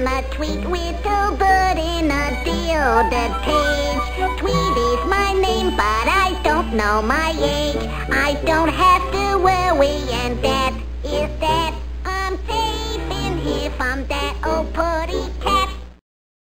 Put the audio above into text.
I'm a tweet little bird in a deodorant cage. Tweet is my name, but I don't know my age. I don't have to worry, and that is that. I'm safe in here from